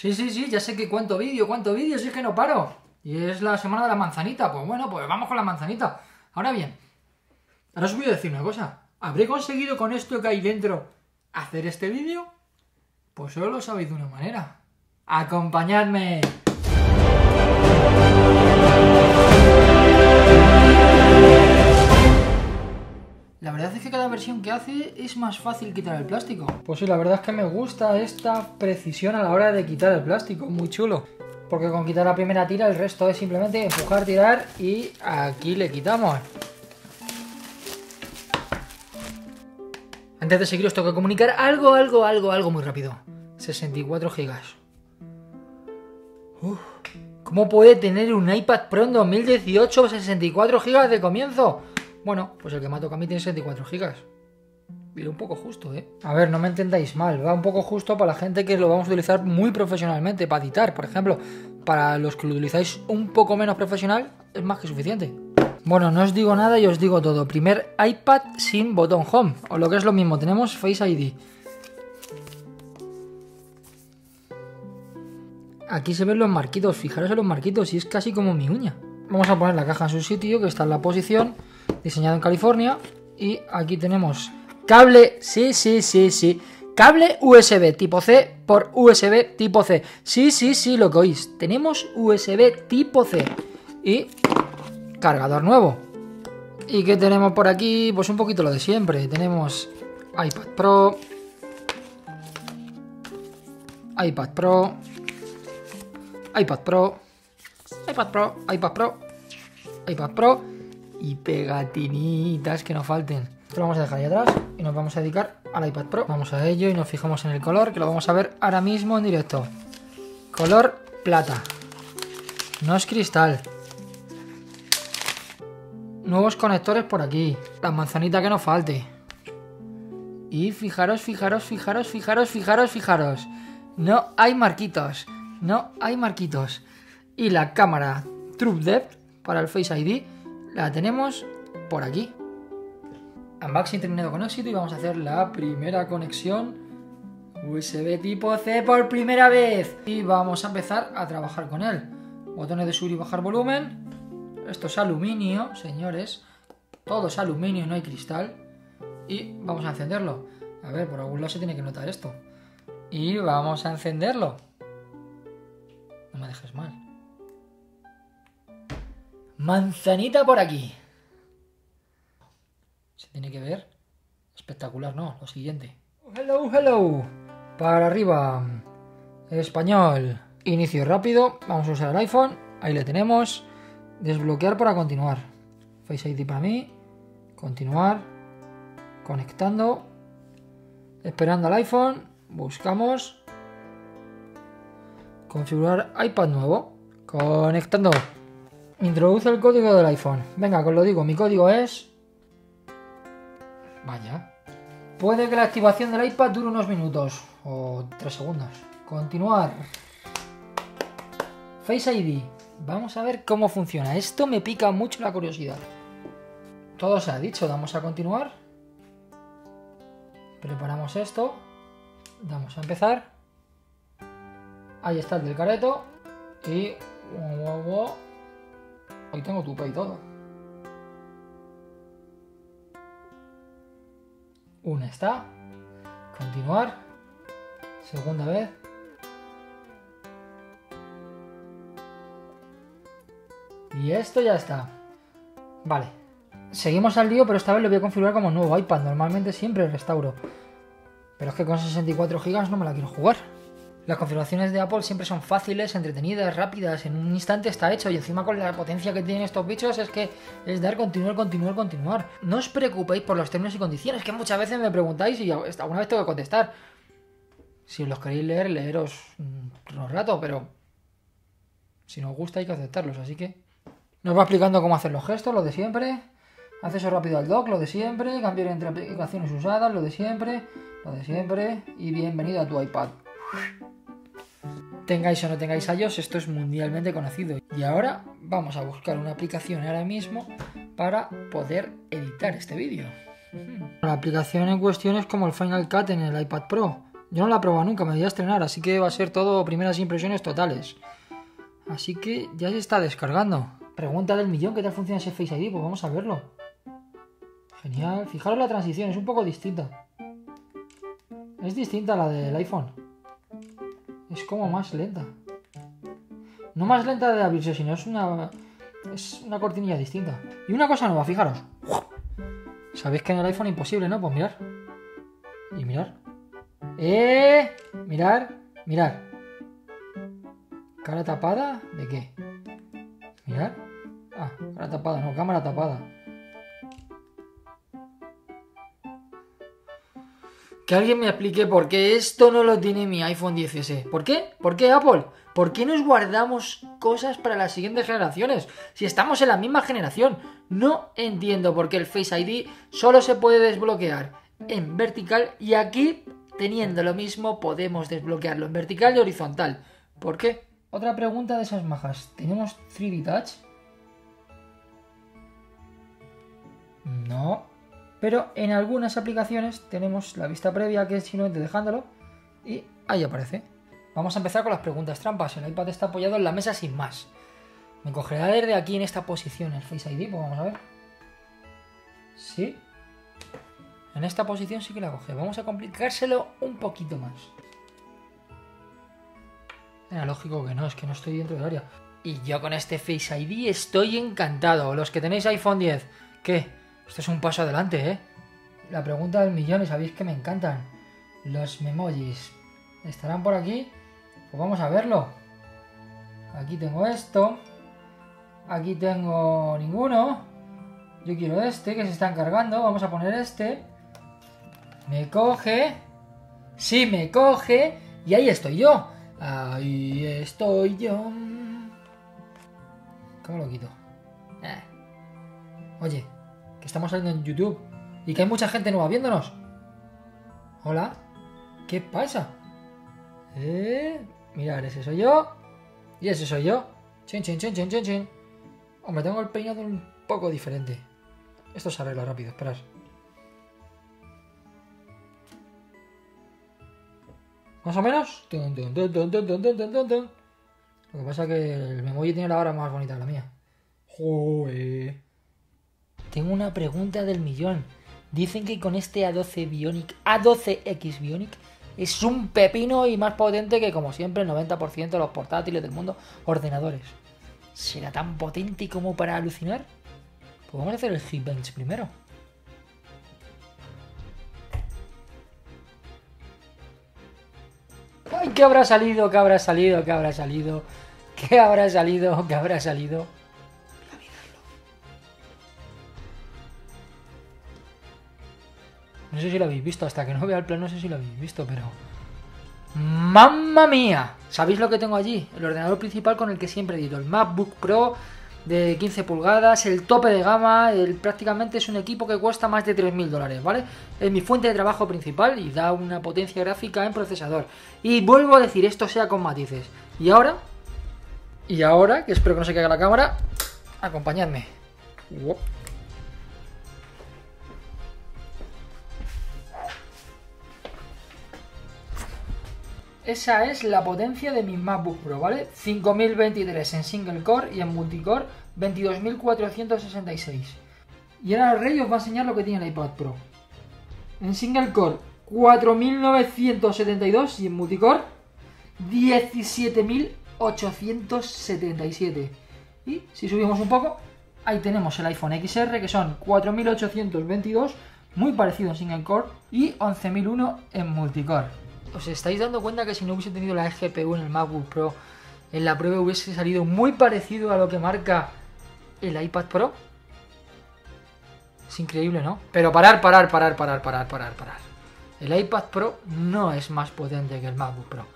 Sí, sí, sí, ya sé que cuánto vídeo, cuánto vídeo, si es que no paro. Y es la semana de la manzanita. Pues bueno, pues vamos con la manzanita. Ahora bien, ahora os voy a decir una cosa. ¿Habré conseguido con esto que hay dentro hacer este vídeo? Pues solo lo sabéis de una manera. ¡Acompañadme! La verdad es que cada versión que hace es más fácil quitar el plástico. Pues sí, la verdad es que me gusta esta precisión a la hora de quitar el plástico, muy chulo. Porque con quitar la primera tira el resto es simplemente empujar, tirar y aquí le quitamos. Antes de seguir os tengo que comunicar algo, algo, algo, algo muy rápido. 64 gigas. ¿Cómo puede tener un iPad Pro en 2018 64 gigas de comienzo? Bueno, pues el que me ha tocado a mí tiene 64 gigas. Mira, un poco justo, ¿eh? A ver, no me entendáis mal, va un poco justo para la gente que lo vamos a utilizar muy profesionalmente, para editar, por ejemplo. Para los que lo utilizáis un poco menos profesional, es más que suficiente. Bueno, no os digo nada y os digo todo. Primer iPad sin botón home, o lo que es lo mismo, tenemos Face ID. Aquí se ven los marquitos, fijaros en los marquitos y es casi como mi uña. Vamos a poner la caja en su sitio, que está en la posición diseñado en California. Y aquí tenemos cable, sí, sí, sí, sí. Cable USB tipo C por USB tipo C. Sí, sí, sí, lo que oís. Tenemos USB tipo C. Y cargador nuevo. ¿Y qué tenemos por aquí? Pues un poquito lo de siempre. Tenemos iPad Pro. iPad Pro. iPad Pro. iPad Pro. iPad Pro. iPad Pro y pegatinitas que no falten. Esto lo vamos a dejar ahí atrás y nos vamos a dedicar al iPad Pro. Vamos a ello y nos fijamos en el color, que lo vamos a ver ahora mismo en directo. Color plata. No es cristal. Nuevos conectores por aquí. La manzanita que no falte. Y fijaros, fijaros, fijaros, fijaros, fijaros, fijaros. No hay marquitos. No hay marquitos. Y la cámara True Depth para el Face ID la tenemos por aquí. Unboxing terminado con éxito y vamos a hacer la primera conexión USB tipo C por primera vez. Y vamos a empezar a trabajar con él. Botones de subir y bajar volumen. Esto es aluminio, señores. Todo es aluminio, no hay cristal. Y vamos a encenderlo. A ver, por algún lado se tiene que notar esto. Y vamos a encenderlo. No me dejes mal. Manzanita por aquí. Se tiene que ver. Espectacular, ¿no? Lo siguiente. Hello, hello. Para arriba. Español. Inicio rápido. Vamos a usar el iPhone. Ahí le tenemos. Desbloquear para continuar. Face ID para mí. Continuar. Conectando. Esperando al iPhone. Buscamos. Configurar iPad nuevo. Conectando. Introduce el código del iPhone. Venga, que os lo digo. Mi código es... Vaya. Puede que la activación del iPad dure unos minutos. O tres segundos. Continuar. Face ID. Vamos a ver cómo funciona. Esto me pica mucho la curiosidad. Todo se ha dicho. Damos a continuar. Preparamos esto. Damos a empezar. Ahí está el del careto. Y... Hoy tengo tu y todo. Una está. Continuar. Segunda vez. Y esto ya está. Vale. Seguimos al lío, pero esta vez lo voy a configurar como nuevo iPad. Normalmente siempre restauro. Pero es que con 64 GB no me la quiero jugar. Las configuraciones de Apple siempre son fáciles, entretenidas, rápidas, en un instante está hecho y encima con la potencia que tienen estos bichos es que es dar continuar, continuar, continuar. No os preocupéis por los términos y condiciones, que muchas veces me preguntáis y alguna vez tengo que contestar. Si os los queréis leer, leeros un rato, pero si no os gusta hay que aceptarlos, así que... Nos va explicando cómo hacer los gestos, lo de siempre. Acceso rápido al dock, lo de siempre. Cambiar entre aplicaciones usadas, lo de siempre. Lo de siempre. Y bienvenido a tu iPad. Tengáis o no tengáis iOS, esto es mundialmente conocido. Y ahora vamos a buscar una aplicación ahora mismo para poder editar este vídeo. La aplicación en cuestión es como el Final Cut en el iPad Pro. Yo no la he probado nunca, me voy a estrenar, así que va a ser todo primeras impresiones totales. Así que ya se está descargando. Pregunta del millón, ¿qué tal funciona ese Face ID? Pues vamos a verlo. Genial. Fijaros la transición, es un poco distinta. Es distinta a la del iPhone. Es como más lenta. No más lenta de abrirse, sino es una. Es una cortinilla distinta. Y una cosa nueva, fijaros. Sabéis que en el iPhone imposible, ¿no? Pues mirar. Y mirar. ¡Eh! Mirar, mirar. ¿Cara tapada? ¿De qué? Mirar. Ah, cara tapada, no, cámara tapada. Que alguien me explique por qué esto no lo tiene mi iPhone 10S. ¿Por qué? ¿Por qué Apple? ¿Por qué nos guardamos cosas para las siguientes generaciones? Si estamos en la misma generación. No entiendo por qué el Face ID solo se puede desbloquear en vertical y aquí, teniendo lo mismo, podemos desbloquearlo en vertical y horizontal. ¿Por qué? Otra pregunta de esas majas. ¿Tenemos 3D Touch? No. Pero en algunas aplicaciones tenemos la vista previa que es simplemente dejándolo y ahí aparece. Vamos a empezar con las preguntas trampas. El iPad está apoyado en la mesa sin más. Me cogerá desde aquí en esta posición el Face ID, pues vamos a ver. Sí. En esta posición sí que la coge. Vamos a complicárselo un poquito más. Era lógico que no, es que no estoy dentro del área. Y yo con este Face ID estoy encantado. Los que tenéis iPhone 10, ¿qué? Esto es un paso adelante, ¿eh? La pregunta del millón, y sabéis que me encantan. Los memojis. ¿Estarán por aquí? Pues vamos a verlo. Aquí tengo esto. Aquí tengo ninguno. Yo quiero este que se están cargando. Vamos a poner este. Me coge. Sí, me coge. Y ahí estoy yo. Ahí estoy yo. ¿Cómo lo quito? Eh. Oye, que estamos saliendo en YouTube y que hay mucha gente nueva viéndonos. Hola, ¿qué pasa? Eh, mirad, ese soy yo y ese soy yo. Chin, chin, chin, chin, chin, chin. Hombre, tengo el peinado un poco diferente. Esto se arregla rápido, esperad. Más o menos. Lo que pasa es que el memoji tiene la hora más bonita la mía. Joder. Tengo una pregunta del millón. Dicen que con este A12 Bionic, A12X Bionic, es un pepino y más potente que, como siempre, el 90% de los portátiles del mundo, ordenadores. ¿Será tan potente como para alucinar? Pues vamos a hacer el Geekbench primero. ¡Ay, qué habrá salido, qué habrá salido, qué habrá salido! ¿Qué habrá salido, qué habrá salido? No sé si lo habéis visto, hasta que no vea el plan no sé si lo habéis visto, pero... ¡Mamma mía! ¿Sabéis lo que tengo allí? El ordenador principal con el que siempre edito, el MacBook Pro de 15 pulgadas, el tope de gama, el, prácticamente es un equipo que cuesta más de 3.000 dólares, ¿vale? Es mi fuente de trabajo principal y da una potencia gráfica en procesador. Y vuelvo a decir, esto sea con matices. Y ahora, y ahora, que espero que no se caiga la cámara, acompañadme. Esa es la potencia de mi MacBook Pro, ¿vale? 5023 en single core y en multicore 22466. Y ahora rey os va a enseñar lo que tiene el iPad Pro. En single core 4972 y en multicore 17877. Y si subimos un poco, ahí tenemos el iPhone XR que son 4822, muy parecido en single core, y 11001 en multicore. ¿Os estáis dando cuenta que si no hubiese tenido la GPU en el MacBook Pro, en la prueba hubiese salido muy parecido a lo que marca el iPad Pro? Es increíble, ¿no? Pero parar, parar, parar, parar, parar, parar, parar. El iPad Pro no es más potente que el MacBook Pro.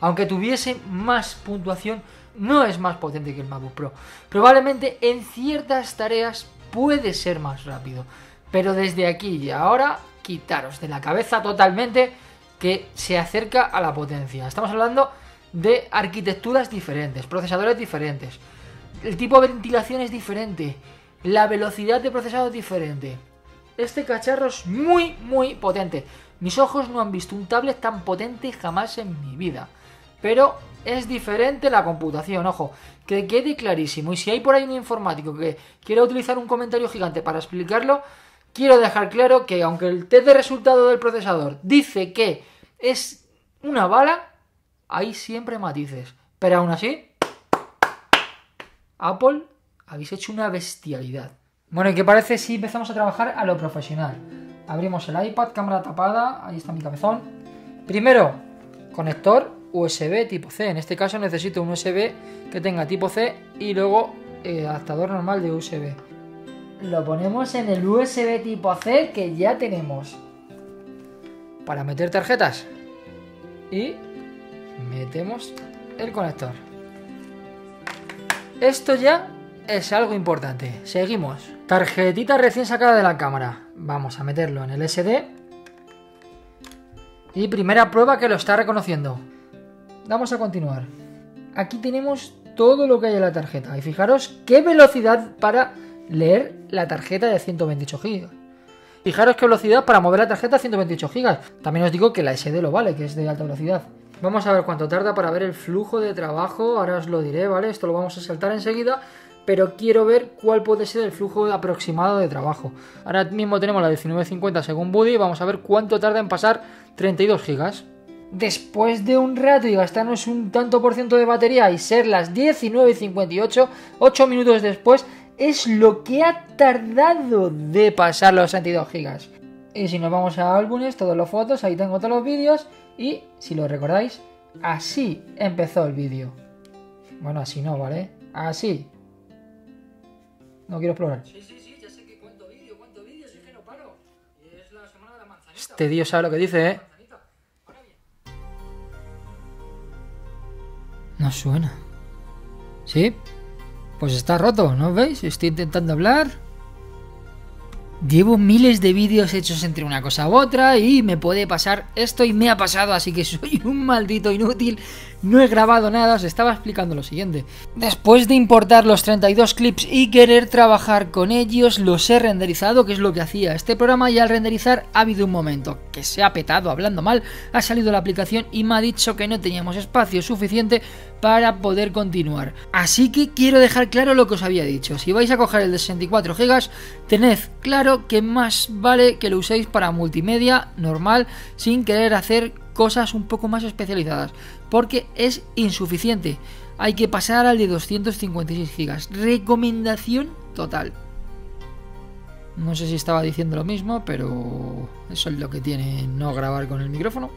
Aunque tuviese más puntuación, no es más potente que el MacBook Pro. Probablemente en ciertas tareas puede ser más rápido. Pero desde aquí y ahora, quitaros de la cabeza totalmente que se acerca a la potencia. Estamos hablando de arquitecturas diferentes, procesadores diferentes, el tipo de ventilación es diferente, la velocidad de procesado es diferente. Este cacharro es muy, muy potente. Mis ojos no han visto un tablet tan potente jamás en mi vida. Pero es diferente la computación, ojo, que quede clarísimo. Y si hay por ahí un informático que quiera utilizar un comentario gigante para explicarlo, quiero dejar claro que aunque el test de resultado del procesador dice que es una bala, hay siempre matices. Pero aún así, Apple, habéis hecho una bestialidad. Bueno, ¿y qué parece si empezamos a trabajar a lo profesional? Abrimos el iPad, cámara tapada, ahí está mi cabezón. Primero, conector USB tipo C. En este caso necesito un USB que tenga tipo C y luego eh, adaptador normal de USB. Lo ponemos en el USB tipo C que ya tenemos. Para meter tarjetas. Y metemos el conector. Esto ya es algo importante. Seguimos. Tarjetita recién sacada de la cámara. Vamos a meterlo en el SD. Y primera prueba que lo está reconociendo. Vamos a continuar. Aquí tenemos todo lo que hay en la tarjeta. Y fijaros qué velocidad para leer la tarjeta de 128 GB. Fijaros qué velocidad para mover la tarjeta a 128 GB. También os digo que la SD lo vale, que es de alta velocidad. Vamos a ver cuánto tarda para ver el flujo de trabajo. Ahora os lo diré, ¿vale? Esto lo vamos a saltar enseguida. Pero quiero ver cuál puede ser el flujo aproximado de trabajo. Ahora mismo tenemos la 1950 según Buddy. Vamos a ver cuánto tarda en pasar 32 GB. Después de un rato y gastarnos un tanto por ciento de batería y ser las 19.58, 8 minutos después, es lo que ha tardado de pasar los 32 GB. Y si nos vamos a álbumes, todas las fotos, ahí tengo todos los vídeos y si lo recordáis, así empezó el vídeo. Bueno, así no, ¿vale? Así. No quiero explorar. Sí, sí, sí, ya sé que cuánto vídeo, cuánto vídeo, si es que no paro. Y es la semana de la manzanita. Este tío sabe lo que dice, ¿eh? No suena. ¿Sí? Pues está roto, ¿no veis? Estoy intentando hablar. Llevo miles de vídeos hechos entre una cosa u otra y me puede pasar esto y me ha pasado, así que soy un maldito inútil. No he grabado nada, os estaba explicando lo siguiente. Después de importar los 32 clips y querer trabajar con ellos, los he renderizado, que es lo que hacía este programa, y al renderizar ha habido un momento que se ha petado hablando mal, ha salido la aplicación y me ha dicho que no teníamos espacio suficiente para poder continuar. Así que quiero dejar claro lo que os había dicho. Si vais a coger el de 64 GB, tened claro que más vale que lo uséis para multimedia normal sin querer hacer cosas un poco más especializadas, porque es insuficiente. Hay que pasar al de 256 GB. Recomendación total. No sé si estaba diciendo lo mismo, pero eso es lo que tiene no grabar con el micrófono.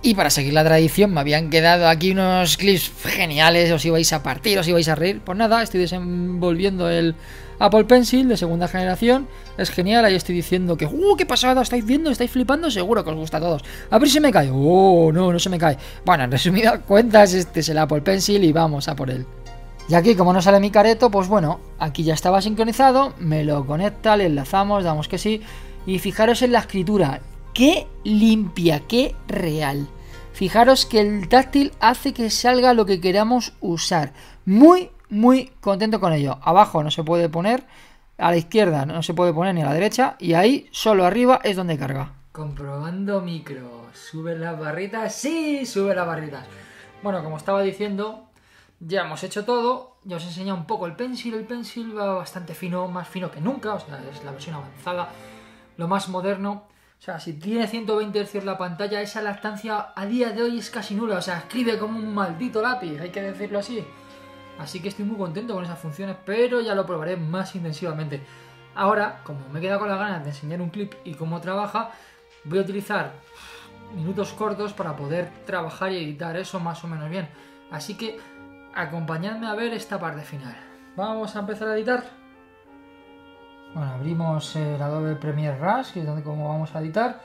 Y para seguir la tradición me habían quedado aquí unos clips geniales, os ibais a partir, os ibais a reír. Pues nada, estoy desenvolviendo el Apple Pencil de segunda generación. Es genial, ahí estoy diciendo que ¡Uh, qué pasada! ¿Estáis viendo? ¿Estáis flipando? Seguro que os gusta a todos. A ver si me cae. ¡Oh, no, no se me cae! Bueno, en resumidas cuentas, este es el Apple Pencil y vamos a por él. Y aquí, como no sale mi careto, pues bueno, aquí ya estaba sincronizado, me lo conecta, le enlazamos, damos que sí. Y fijaros en la escritura, qué limpia, qué real. Fijaros que el táctil hace que salga lo que queramos usar. Muy, muy contento con ello. Abajo no se puede poner, a la izquierda no se puede poner ni a la derecha y ahí solo arriba es donde carga. Comprobando micro. ¿Sube las barritas? Sí, sube las barritas. Bueno, como estaba diciendo, ya hemos hecho todo. Ya os he enseñado un poco el pencil. El pencil va bastante fino, más fino que nunca. O sea, es la versión avanzada, lo más moderno. O sea, si tiene 120 Hz la pantalla, esa lactancia a día de hoy es casi nula. O sea, escribe como un maldito lápiz, hay que decirlo así. Así que estoy muy contento con esas funciones, pero ya lo probaré más intensivamente. Ahora, como me he quedado con las ganas de enseñar un clip y cómo trabaja, voy a utilizar minutos cortos para poder trabajar y editar eso más o menos bien. Así que acompañadme a ver esta parte final. Vamos a empezar a editar. Bueno, abrimos el Adobe Premiere Rush, que es donde como vamos a editar.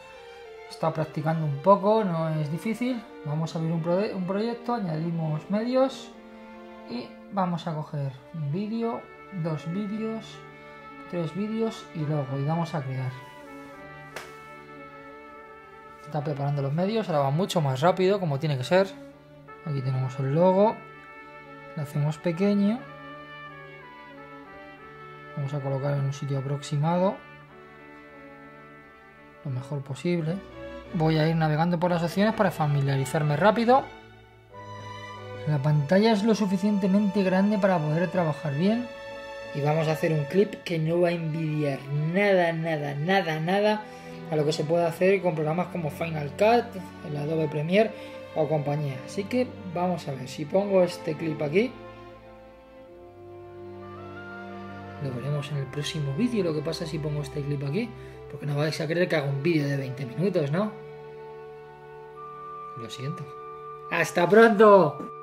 Estado practicando un poco, no es difícil. Vamos a abrir un, un proyecto, añadimos medios y vamos a coger un vídeo, dos vídeos, tres vídeos y luego y damos a crear. Está preparando los medios, ahora va mucho más rápido como tiene que ser. Aquí tenemos el logo, lo hacemos pequeño Vamos a colocar en un sitio aproximado lo mejor posible. voy a ir navegando por las opciones para familiarizarme rápido. La pantalla es lo suficientemente grande para poder trabajar bien. Y vamos a hacer un clip que no va a envidiar nada, nada, nada, nada a lo que se puede hacer con programas como Final Cut, el Adobe Premiere o compañía. Así que vamos a ver, si pongo este clip aquí, en el próximo vídeo, lo que pasa si pongo este clip aquí, porque no vais a creer que hago un vídeo de 20 minutos, ¿no? Lo siento. ¡Hasta pronto!